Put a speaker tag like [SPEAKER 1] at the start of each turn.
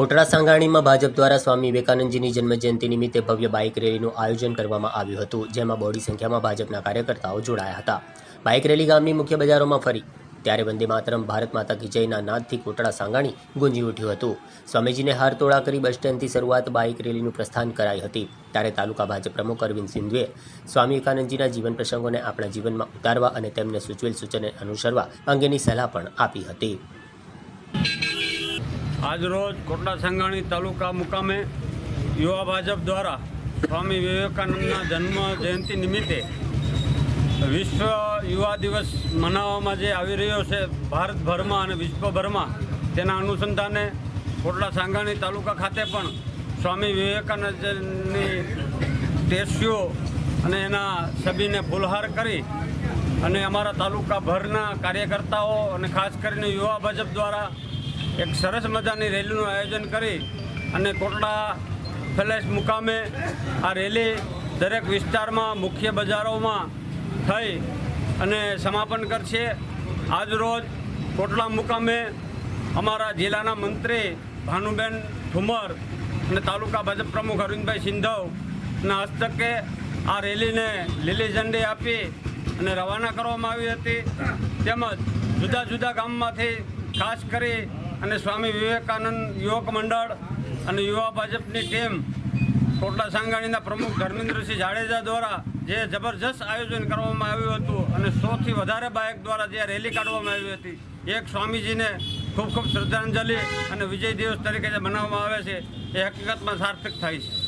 [SPEAKER 1] કોટડા સાંગાણીમાં ભાજપ દ્વારા સ્વામી વિવેકાનંદજીની જન્મજયંતિ નિમિત્તે ભવ્ય બાઇક રેલીનું આયોજન કરવામાં આવ્યું હતું, જેમાં બહોળી સંખ્યામાં ભાજપના કાર્યકર્તાઓ જોડાયા હતા. બાઇક રેલી ગામની મુખ્ય બજારોમાં ફરી. ત્યારે વંદે માતરમ, ભારત માતા કી જયના નાદથી કોટડા સાંગાણી ગુંજી ઉઠ્યું હતું. સ્વામીજીને હારતોળા કરી બસ સ્ટેન્ડથી શરૂઆત બાઇક રેલીનું પ્રસ્થાન કરાઈ હતી. ત્યારે તાલુકા ભાજપ પ્રમુખ અરવિંદ સિંધુએ સ્વામી વિવેકાનંદજીના જીવન પ્રસંગોને આપણા જીવનમાં ઉતારવા અને તેમને સૂચવેલ સૂચને અનુસરવા અંગેની સલાહ પણ આપી હતી.
[SPEAKER 2] આજરોજ કોટડા સંઘાણી તાલુકા મુકામે યુવા ભાજપ દ્વારા સ્વામી વિવેકાનંદના જન્મ જયંતિ નિમિત્તે વિશ્વ યુવા દિવસ મનાવવામાં જે આવી રહ્યો છે, ભારતભરમાં અને વિશ્વભરમાં, તેના અનુસંધાને કોટડા સાંગાણી તાલુકા ખાતે પણ સ્વામી વિવેકાનંદની ટેસ્યો અને એના સભીને ફૂલહાર કરી અને અમારા તાલુકાભરના કાર્યકર્તાઓ અને ખાસ કરીને યુવા ભાજપ દ્વારા એક સરસ મજાની રેલીનું આયોજન કરી અને કોટડા ફેલેસ મુકામે આ રેલી દરેક વિસ્તારમાં મુખ્ય બજારોમાં થઈ અને સમાપન કરશે. આજરોજ કોટડા મુકામે અમારા જિલ્લાના મંત્રી ભાનુબેન ઠુમર અને તાલુકા ભાજપ પ્રમુખ અરવિંદભાઈ સિંધવના હસ્તકે આ રેલીને લીલી ઝંડી આપી અને રવાના કરવામાં આવી હતી. તેમજ જુદા જુદા ગામમાંથી ખાસ કરી અને સ્વામી વિવેકાનંદ યુવક મંડળ અને યુવા ભાજપની ટીમ કોટલા સાંગાણીના પ્રમુખ ધર્મેન્દ્રસિંહ જાડેજા દ્વારા જે જબરજસ્ત આયોજન કરવામાં આવ્યું હતું અને સોથી વધારે બાઇક દ્વારા જે રેલી કાઢવામાં આવી હતી એક સ્વામીજીને ખૂબ ખૂબ શ્રદ્ધાંજલિ અને વિજય દિવસ તરીકે જે મનાવવામાં આવે છે, એ હકીકતમાં સાર્થક થાય છે.